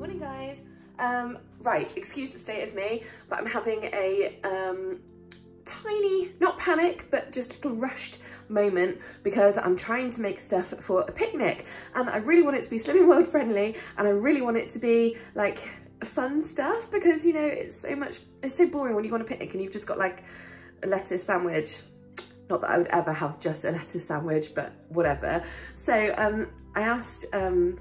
Morning guys. Um, right, excuse the state of me, but I'm having a um, tiny, not panic, but just a little rushed moment because I'm trying to make stuff for a picnic and I really want it to be Slimming World friendly and I really want it to be like fun stuff because you know it's so much, it's so boring when you go on a picnic and you've just got like a lettuce sandwich not that I would ever have just a lettuce sandwich, but whatever. So um, I asked um,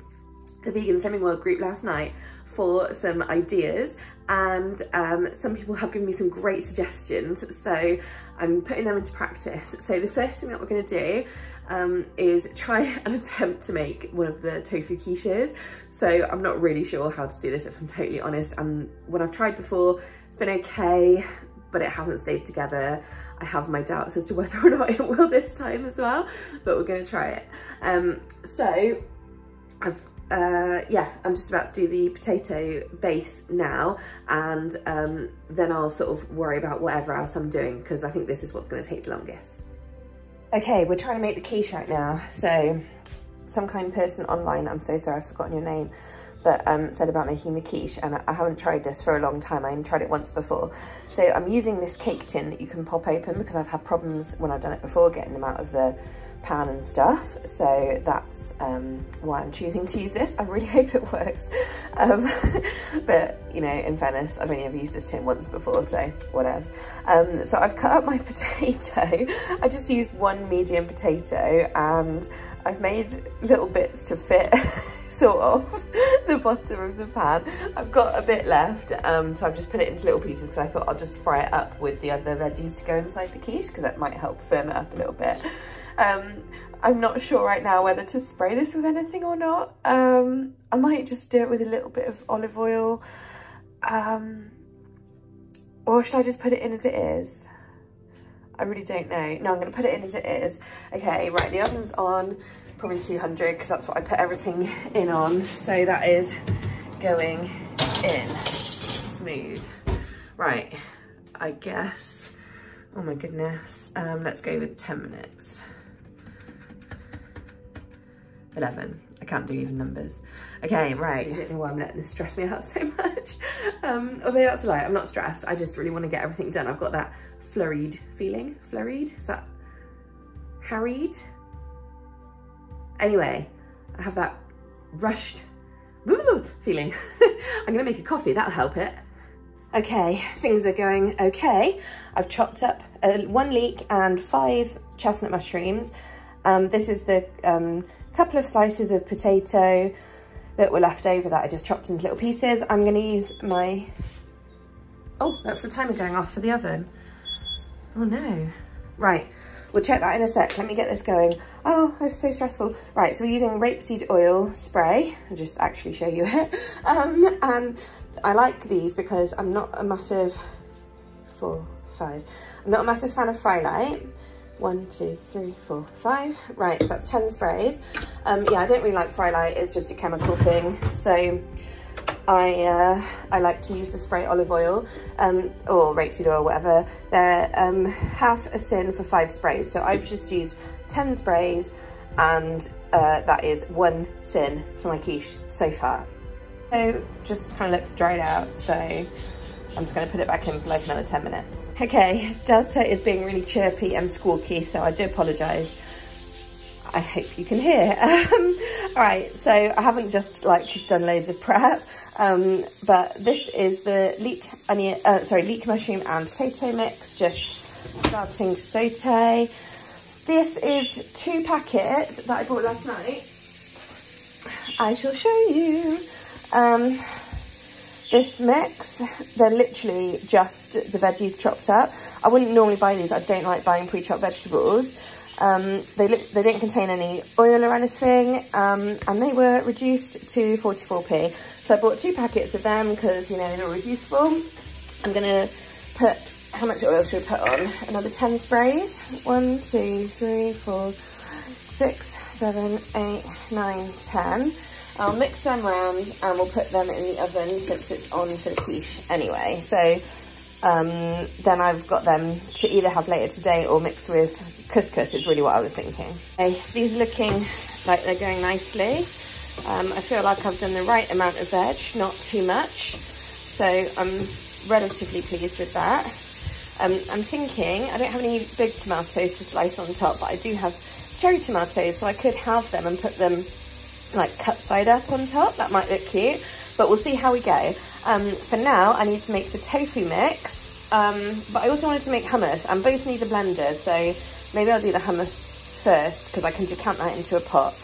the Vegan Slimming World group last night for some ideas and um, some people have given me some great suggestions. So I'm putting them into practice. So the first thing that we're gonna do um, is try and attempt to make one of the tofu quiches. So I'm not really sure how to do this if I'm totally honest. And when I've tried before, it's been okay but it hasn't stayed together. I have my doubts as to whether or not it will this time as well, but we're gonna try it. Um, so I've, uh, yeah, I'm just about to do the potato base now and um, then I'll sort of worry about whatever else I'm doing because I think this is what's gonna take the longest. Okay, we're trying to make the quiche right now. So some kind person online, I'm so sorry, I've forgotten your name, but um, said about making the quiche and I haven't tried this for a long time. I only tried it once before. So I'm using this cake tin that you can pop open because I've had problems when I've done it before getting them out of the pan and stuff. So that's um, why I'm choosing to use this. I really hope it works. Um, but you know, in fairness, I've only ever used this tin once before, so whatevs. Um, so I've cut up my potato. I just used one medium potato and I've made little bits to fit sort of the bottom of the pan. I've got a bit left, um, so I've just put it into little pieces because I thought I'll just fry it up with the other veggies to go inside the quiche because that might help firm it up a little bit. Um, I'm not sure right now whether to spray this with anything or not. Um, I might just do it with a little bit of olive oil. Um, or should I just put it in as it is? I really don't know. No, I'm going to put it in as it is. Okay, right, the oven's on, probably 200 because that's what I put everything in on. So that is going in smooth. Right, I guess, oh my goodness, um, let's go with 10 minutes. 11. I can't do even numbers. Okay, right. I don't know why I'm letting this stress me out so much. Um, although that's a lie, I'm not stressed. I just really want to get everything done. I've got that flurried feeling. Flurried? Is that harried? Anyway, I have that rushed feeling. I'm gonna make a coffee, that'll help it. Okay, things are going okay. I've chopped up uh, one leek and five chestnut mushrooms. Um, this is the um, couple of slices of potato that were left over that I just chopped into little pieces. I'm gonna use my, oh, that's the timer going off for the oven. Oh no. Right, we'll check that in a sec. Let me get this going. Oh, that's so stressful. Right, so we're using rapeseed oil spray. I'll just actually show you it. Um, and I like these because I'm not a massive, four, five. I'm not a massive fan of Frylight. One, two, three, four, five. Right, so that's 10 sprays. Um, yeah, I don't really like Frylight, It's just a chemical thing. So I uh, I like to use the spray olive oil um, or rapeseed oil, whatever. They're um, half a sin for five sprays. So I've just used 10 sprays and uh, that is one sin for my quiche so far. So just kind of looks dried out. So I'm just going to put it back in for like another 10 minutes. Okay, Delta is being really chirpy and squawky, so I do apologise. I hope you can hear. Um, all right, so I haven't just like done loads of prep, um, but this is the leek onion, uh, sorry, leek mushroom and potato mix, just starting to saute. This is two packets that I bought last night. I shall show you. Um, this mix, they're literally just the veggies chopped up. I wouldn't normally buy these. I don't like buying pre-chopped vegetables. Um, they, they didn't contain any oil or anything, um, and they were reduced to 44p. So I bought two packets of them because, you know, they're always useful. I'm going to put, how much oil should we put on? Another 10 sprays. One, two, three, four, six, seven, eight, nine, ten. I'll mix them round and we'll put them in the oven since it's on for the quiche anyway. So um, then I've got them to either have later today or mix with couscous is really what I was thinking. Okay, these are looking like they're going nicely. Um, I feel like I've done the right amount of veg, not too much. So I'm relatively pleased with that. Um, I'm thinking, I don't have any big tomatoes to slice on top, but I do have cherry tomatoes, so I could have them and put them like cut side up on top. That might look cute, but we'll see how we go. Um, for now, I need to make the tofu mix, um, but I also wanted to make hummus, and both need a blender, so maybe I'll do the hummus first, because I can decant that into a pot,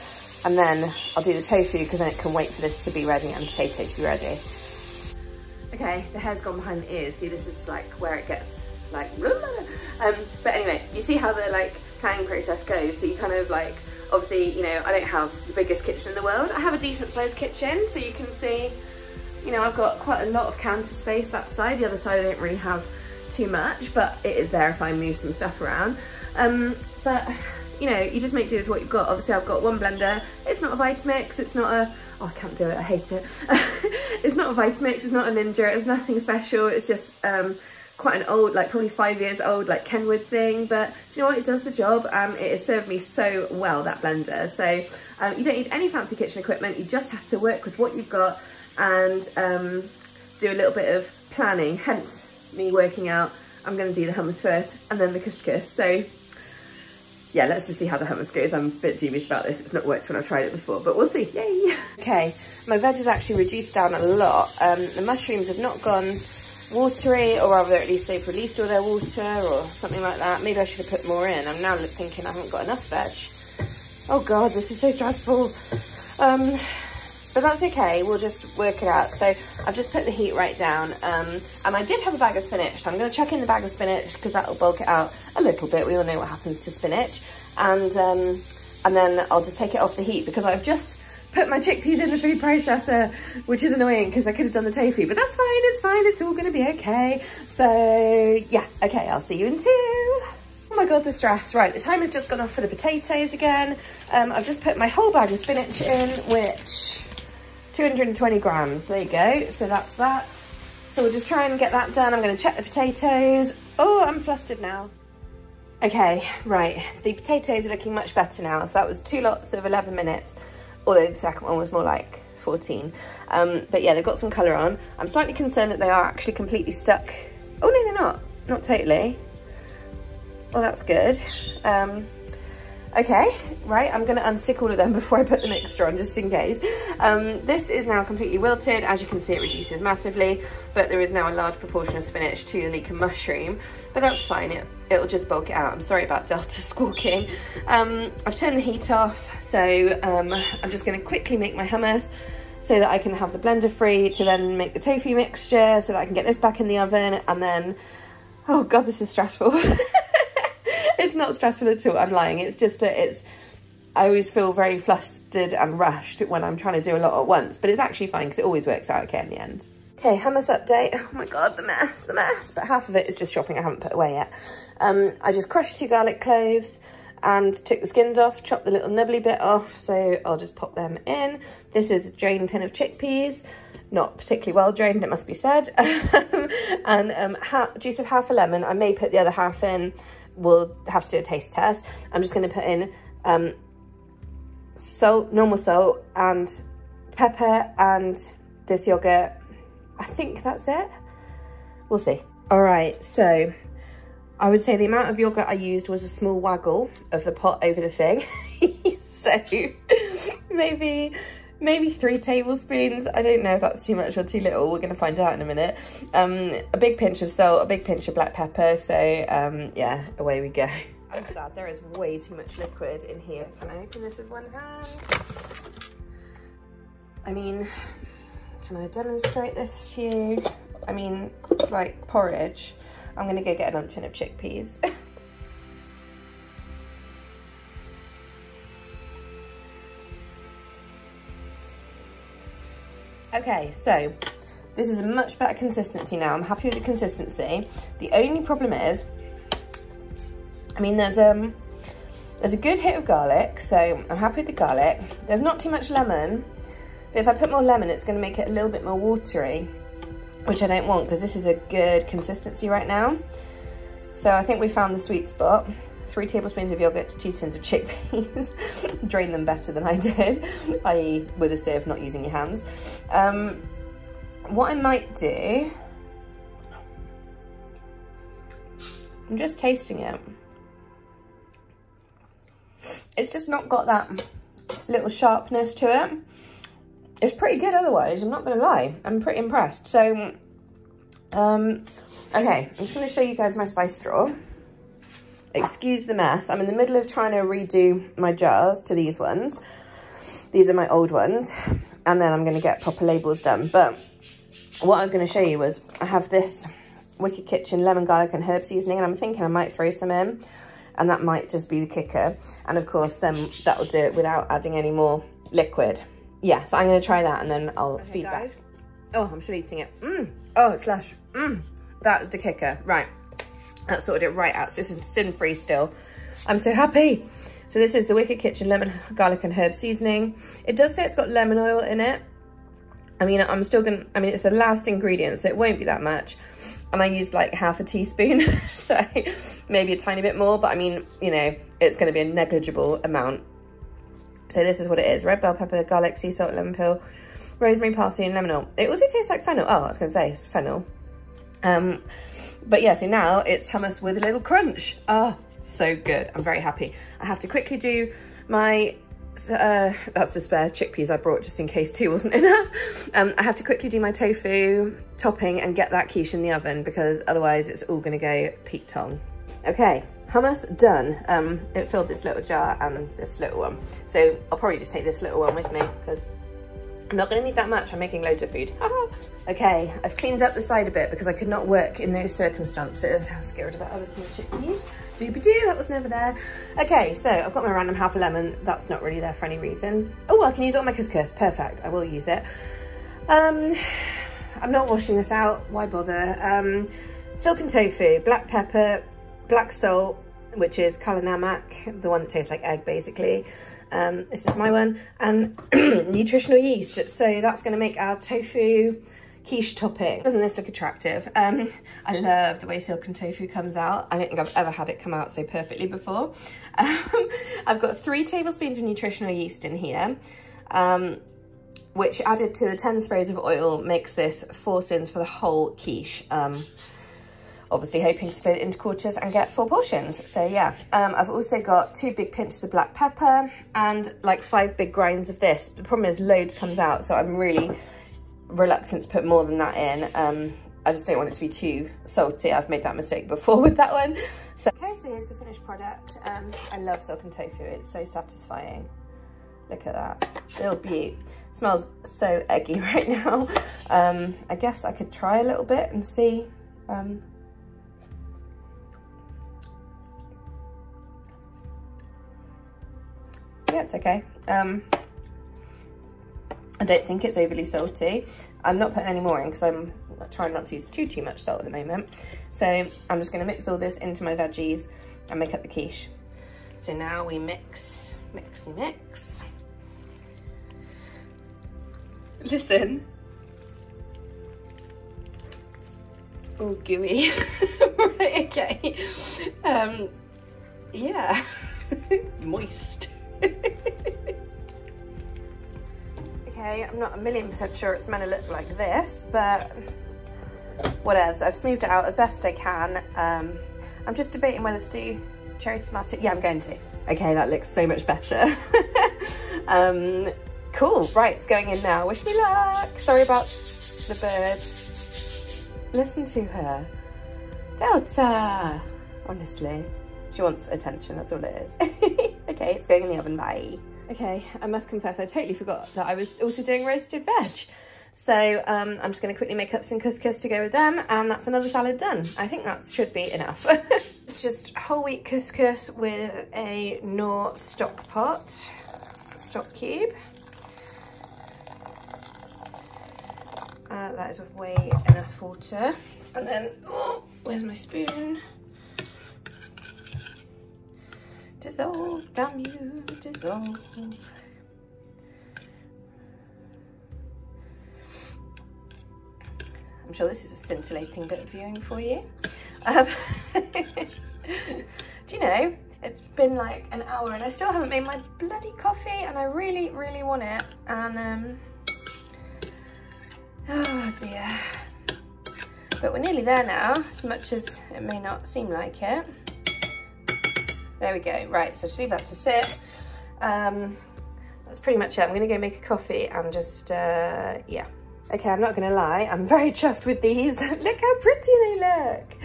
and then I'll do the tofu, because then it can wait for this to be ready and potato to be ready. Okay, the hair's gone behind the ears. See, this is like where it gets like, um, but anyway, you see how the like planning process goes. So you kind of like, obviously, you know, I don't have the biggest kitchen in the world. I have a decent sized kitchen, so you can see, you know, I've got quite a lot of counter space that side. The other side I don't really have too much, but it is there if I move some stuff around. Um, but you know, you just make do with what you've got. Obviously I've got one blender. It's not a Vitamix, it's not a, oh, I can't do it, I hate it. it's not a Vitamix, it's not a Ninja, it's nothing special. It's just um, quite an old, like probably five years old, like Kenwood thing. But you know what, it does the job. Um, it has served me so well, that blender. So um, you don't need any fancy kitchen equipment. You just have to work with what you've got and um, do a little bit of planning. Hence me working out, I'm gonna do the hummus first and then the couscous. So yeah, let's just see how the hummus goes. I'm a bit dubious about this. It's not worked when I've tried it before, but we'll see. Yay! Okay, my veg has actually reduced down a lot. Um, the mushrooms have not gone watery, or rather at least they've released all their water or something like that. Maybe I should have put more in. I'm now thinking I haven't got enough veg. Oh God, this is so stressful. Um, but that's okay, we'll just work it out. So I've just put the heat right down. Um, and I did have a bag of spinach, so I'm gonna chuck in the bag of spinach because that'll bulk it out a little bit. We all know what happens to spinach. And, um, and then I'll just take it off the heat because I've just put my chickpeas in the food processor, which is annoying because I could have done the tofu, but that's fine, it's fine, it's all gonna be okay. So yeah, okay, I'll see you in two. Oh my God, the stress. Right, the time has just gone off for the potatoes again. Um, I've just put my whole bag of spinach in, which 220 grams, there you go. So that's that. So we'll just try and get that done. I'm gonna check the potatoes. Oh, I'm flustered now. Okay, right, the potatoes are looking much better now. So that was two lots of 11 minutes, although the second one was more like 14. Um, but yeah, they've got some colour on. I'm slightly concerned that they are actually completely stuck. Oh no, they're not, not totally. Well, that's good. Um, Okay, right, I'm gonna unstick all of them before I put the mixture on, just in case. Um, this is now completely wilted. As you can see, it reduces massively, but there is now a large proportion of spinach to the leek and mushroom, but that's fine, it, it'll just bulk it out. I'm sorry about Delta squawking. Um, I've turned the heat off, so um, I'm just gonna quickly make my hummus so that I can have the blender free to then make the tofu mixture, so that I can get this back in the oven, and then, oh God, this is stressful. it's not stressful at all. I'm lying. It's just that it's, I always feel very flustered and rushed when I'm trying to do a lot at once, but it's actually fine because it always works out okay in the end. Okay, hummus update. Oh my God, the mess, the mess. But half of it is just shopping I haven't put away yet. Um, I just crushed two garlic cloves and took the skins off, chopped the little nubbly bit off. So I'll just pop them in. This is a drained tin of chickpeas not particularly well drained, it must be said. and um, half, juice of half a lemon. I may put the other half in we'll have to do a taste test. I'm just going to put in um, salt, normal salt and pepper and this yogurt. I think that's it. We'll see. All right, so I would say the amount of yogurt I used was a small waggle of the pot over the thing. so maybe maybe three tablespoons. I don't know if that's too much or too little. We're going to find out in a minute. Um, a big pinch of salt, a big pinch of black pepper. So um, yeah, away we go. I'm sad there is way too much liquid in here. Can I open this with one hand? I mean, can I demonstrate this to you? I mean, it's like porridge. I'm gonna go get another tin of chickpeas. Okay, so this is a much better consistency now. I'm happy with the consistency. The only problem is, I mean, there's um, there's a good hit of garlic, so I'm happy with the garlic. There's not too much lemon, but if I put more lemon, it's gonna make it a little bit more watery, which I don't want because this is a good consistency right now. So I think we found the sweet spot. Three tablespoons of yogurt, two tins of chickpeas. Drain them better than I did, i.e. with a sieve, not using your hands. Um, what I might do, I'm just tasting it. It's just not got that little sharpness to it. It's pretty good otherwise, I'm not gonna lie. I'm pretty impressed. So, um, okay, I'm just gonna show you guys my spice straw. Excuse the mess. I'm in the middle of trying to redo my jars to these ones. These are my old ones. And then I'm gonna get proper labels done. But what I was gonna show you was I have this Wicked Kitchen lemon, garlic and herb seasoning. And I'm thinking I might throw some in and that might just be the kicker. And of course, then that will do it without adding any more liquid. Yeah, so I'm gonna try that and then I'll okay, feedback. Guys. Oh, I'm still eating it. Mmm. Oh, it's lush. Mmm. That was the kicker. Right. That sorted it right out. So this is sin-free still. I'm so happy. So this is the Wicked Kitchen lemon, garlic and herb seasoning. It does say it's got lemon oil in it. I mean, I'm still gonna, I mean, it's the last ingredient, so it won't be that much and I used like half a teaspoon, so maybe a tiny bit more, but I mean, you know, it's gonna be a negligible amount. So this is what it is, red bell pepper, garlic, sea salt, lemon peel, rosemary, parsley, and lemon oil. It also tastes like fennel. Oh, I was gonna say, it's fennel. Um, but yeah, so now it's hummus with a little crunch. Oh, so good, I'm very happy. I have to quickly do my uh, that's the spare chickpeas I brought just in case two wasn't enough. Um, I have to quickly do my tofu topping and get that quiche in the oven because otherwise it's all gonna go Pete Tong. Okay, hummus done. Um, it filled this little jar and this little one. So I'll probably just take this little one with me because I'm not gonna need that much. I'm making loads of food. okay, I've cleaned up the side a bit because I could not work in those circumstances. Let's get rid of that other of chickpeas. Doobie doo, that was never there. Okay, so I've got my random half a lemon. That's not really there for any reason. Oh, I can use it on my couscous. Perfect, I will use it. Um, I'm not washing this out, why bother? Um, silken tofu, black pepper, black salt, which is kala namak, the one that tastes like egg basically. Um, this is my one, and nutritional yeast. So that's gonna make our tofu quiche topping. Doesn't this look attractive? Um, I love the way silken tofu comes out. I don't think I've ever had it come out so perfectly before. Um, I've got three tablespoons of nutritional yeast in here. Um, which added to the 10 sprays of oil makes this four sins for the whole quiche. Obviously hoping to split it into quarters and get four portions. So yeah, um, I've also got two big pinches of black pepper and like five big grinds of this. The problem is loads comes out, so I'm really reluctant to put more than that in. Um, I just don't want it to be too salty. I've made that mistake before with that one. So, okay, so here's the finished product. Um, I love silken tofu. It's so satisfying. Look at that, little beaut. Smells so eggy right now. Um, I guess I could try a little bit and see. Um, yeah, it's okay. Um, I don't think it's overly salty. I'm not putting any more in because I'm trying not to use too, too much salt at the moment. So I'm just gonna mix all this into my veggies and make up the quiche. So now we mix, mix, mix. Listen. Oh, gooey. right, okay. Um, yeah, moist. Okay. I'm not a million percent sure it's meant to look like this, but whatever. I've smoothed it out as best I can. Um, I'm just debating whether to do cherry tomato. Yeah, I'm going to. Okay, that looks so much better. um, cool, right, it's going in now. Wish me luck. Sorry about the bird. Listen to her. Delta, honestly. She wants attention, that's all it is. okay, it's going in the oven, bye. Okay, I must confess, I totally forgot that I was also doing roasted veg. So um, I'm just going to quickly make up some couscous to go with them and that's another salad done. I think that should be enough. it's just whole wheat couscous with a Knorr stock pot, stock cube. Uh, that is way enough water. And then, oh, where's my spoon? Dissolve, damn you, dissolve. I'm sure this is a scintillating bit of viewing for you. Um, do you know, It's been like an hour and I still haven't made my bloody coffee and I really, really want it. And, um, oh dear. But we're nearly there now, as much as it may not seem like it. There we go. Right, so just leave that to sit. Um, that's pretty much it. I'm gonna go make a coffee and just, uh, yeah. Okay, I'm not gonna lie, I'm very chuffed with these. look how pretty they look.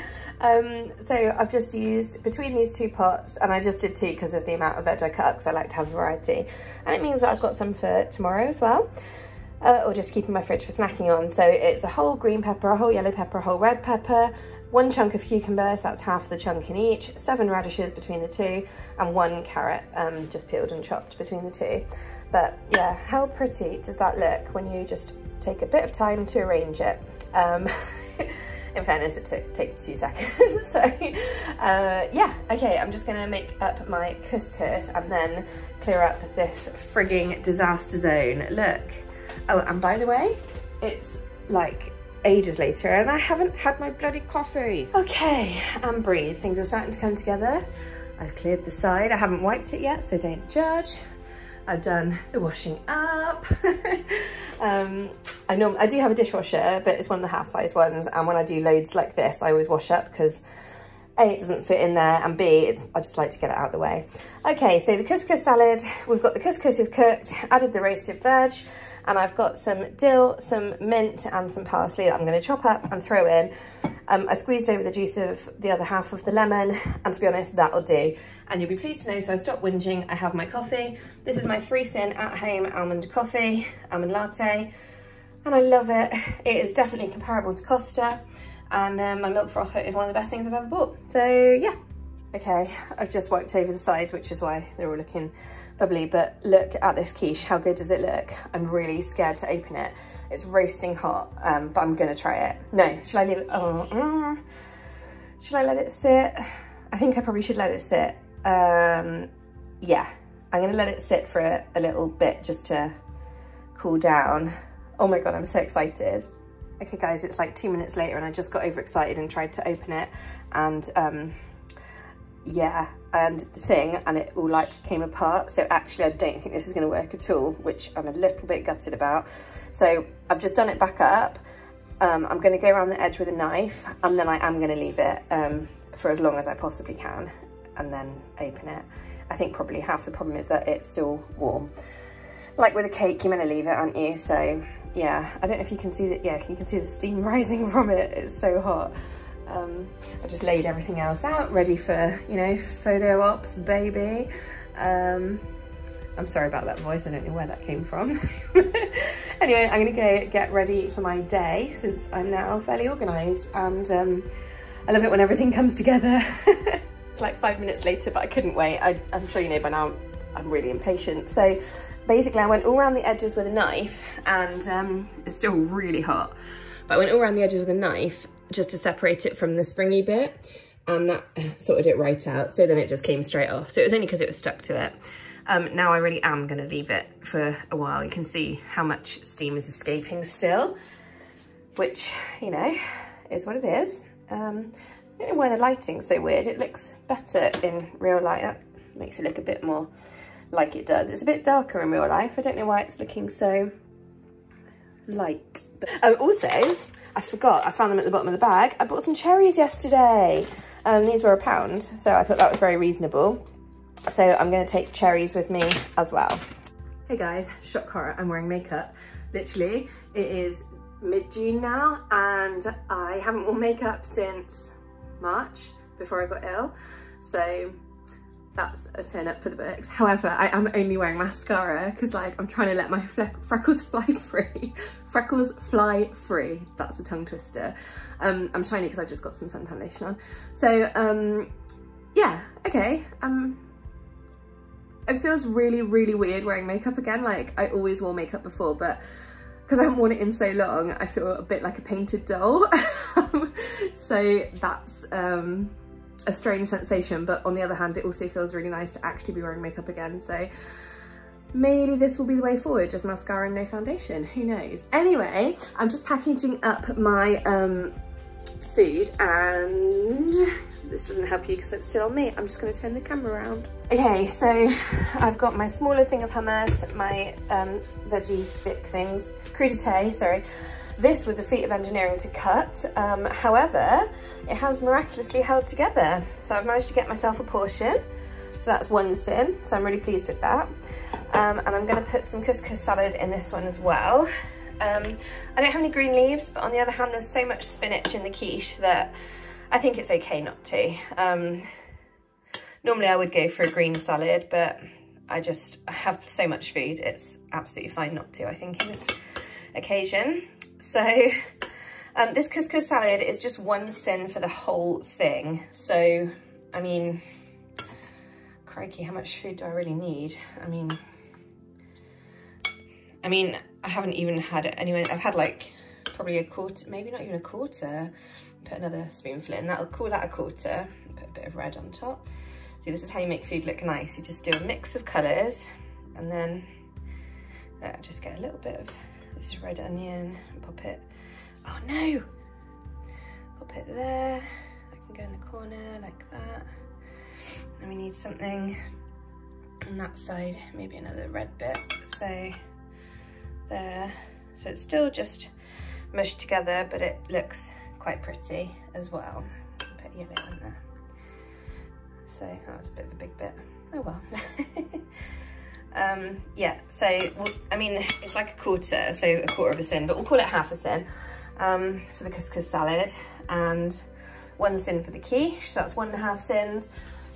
Um, so I've just used between these two pots and I just did two because of the amount of veg I cut up because I like to have variety. And it means that I've got some for tomorrow as well. Uh, or just keeping my fridge for snacking on. So it's a whole green pepper, a whole yellow pepper, a whole red pepper, one chunk of cucumbers, that's half the chunk in each, seven radishes between the two, and one carrot um, just peeled and chopped between the two. But yeah, how pretty does that look when you just take a bit of time to arrange it? Um, in fairness, it took two seconds. so uh, yeah, okay, I'm just gonna make up my couscous and then clear up this frigging disaster zone. Look. Oh, and by the way, it's like ages later and I haven't had my bloody coffee. Okay, and breathe. Things are starting to come together. I've cleared the side. I haven't wiped it yet, so don't judge. I've done the washing up. um, I know I do have a dishwasher, but it's one of the half size ones. And when I do loads like this, I always wash up because A, it doesn't fit in there, and B, I just like to get it out of the way. Okay, so the couscous salad, we've got the couscous is cooked, added the roasted veg, and I've got some dill, some mint and some parsley that I'm going to chop up and throw in. Um, I squeezed over the juice of the other half of the lemon and to be honest that'll do. And you'll be pleased to know so I stopped whinging. I have my coffee. This is my three sin at home almond coffee almond latte. And I love it. It is definitely comparable to Costa. And um, my milk frother is one of the best things I've ever bought. So yeah okay I've just wiped over the sides which is why they're all looking bubbly, but look at this quiche. How good does it look? I'm really scared to open it. It's roasting hot, um, but I'm gonna try it. No, should I leave it? Oh, mm, should I let it sit? I think I probably should let it sit. Um, yeah, I'm gonna let it sit for a, a little bit just to cool down. Oh my God, I'm so excited. Okay guys, it's like two minutes later and I just got overexcited and tried to open it and um, yeah, and the thing and it all like came apart. So actually I don't think this is going to work at all which I'm a little bit gutted about. So I've just done it back up. Um, I'm going to go around the edge with a knife and then I am going to leave it um, for as long as I possibly can and then open it. I think probably half the problem is that it's still warm. Like with a cake you're going to leave it aren't you? So yeah. I don't know if you can see that yeah you can see the steam rising from it? It's so hot um, I just laid everything else out, ready for, you know, photo ops, baby. Um, I'm sorry about that voice, I don't know where that came from. anyway, I'm gonna go get ready for my day since I'm now fairly organised and um, I love it when everything comes together. it's like five minutes later, but I couldn't wait. I, I'm sure you know by now, I'm really impatient. So basically I went all around the edges with a knife and um, it's still really hot. But I went all around the edges with a knife just to separate it from the springy bit and that sorted it right out. So then it just came straight off. So it was only because it was stuck to it. Um, now I really am gonna leave it for a while. You can see how much steam is escaping still, which, you know, is what it is. Um, I don't know why the lighting's so weird. It looks better in real light. That makes it look a bit more like it does. It's a bit darker in real life. I don't know why it's looking so light. Um, also, I forgot, I found them at the bottom of the bag. I bought some cherries yesterday. Um, these were a pound, so I thought that was very reasonable. So I'm gonna take cherries with me as well. Hey guys, shock horror, I'm wearing makeup. Literally, it is mid-June now and I haven't worn makeup since March before I got ill. So that's a turn up for the books. However, I am only wearing mascara because like I'm trying to let my freckles fly free. freckles fly free. That's a tongue twister. Um, I'm shiny because I've just got some suntan lotion on. So um, yeah, okay. Um, it feels really, really weird wearing makeup again. Like I always wore makeup before, but because I haven't worn it in so long, I feel a bit like a painted doll. so that's um, a strange sensation, but on the other hand, it also feels really nice to actually be wearing makeup again. So maybe this will be the way forward, just mascara and no foundation, who knows? Anyway, I'm just packaging up my um, food and this doesn't help you because it's still on me. I'm just gonna turn the camera around. Okay, so I've got my smaller thing of hummus, my um, veggie stick things, crudité, sorry. This was a feat of engineering to cut. Um, however, it has miraculously held together. So I've managed to get myself a portion. So that's one sin, so I'm really pleased with that. Um, and I'm gonna put some couscous salad in this one as well. Um, I don't have any green leaves, but on the other hand, there's so much spinach in the quiche that I think it's okay not to. Um, normally I would go for a green salad, but I just have so much food, it's absolutely fine not to, I think, in this occasion. So um, this couscous salad is just one sin for the whole thing. So, I mean, crikey, how much food do I really need? I mean, I mean, I haven't even had it anyway. I've had like probably a quarter, maybe not even a quarter. Put another spoonful in, that'll call that a quarter. Put a bit of red on top. So this is how you make food look nice. You just do a mix of colours and then uh, just get a little bit of this red onion and pop it, oh no, pop it there. I can go in the corner like that. And we need something on that side, maybe another red bit. So there. So it's still just mushed together, but it looks quite pretty as well. Put yellow in there. So that was a bit of a big bit. Oh well. um, yeah, so, well, I mean, it's like a quarter, so a quarter of a sin, but we'll call it half a sin um, for the couscous salad and one sin for the quiche, so that's one and a half sins.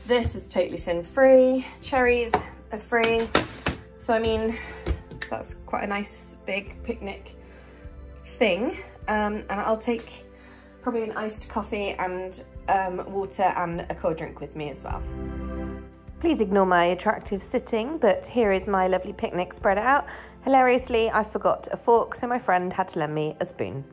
This is totally sin free. Cherries are free. So, I mean, that's quite a nice big picnic thing. Um, and I'll take probably an iced coffee and um, water and a cold drink with me as well. Please ignore my attractive sitting, but here is my lovely picnic spread out. Hilariously, I forgot a fork, so my friend had to lend me a spoon.